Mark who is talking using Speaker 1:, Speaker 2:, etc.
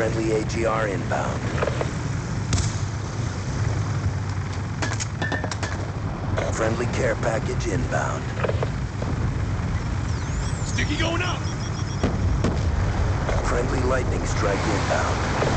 Speaker 1: Friendly AGR inbound. Friendly care package inbound.
Speaker 2: Sticky going up!
Speaker 1: Friendly lightning strike inbound.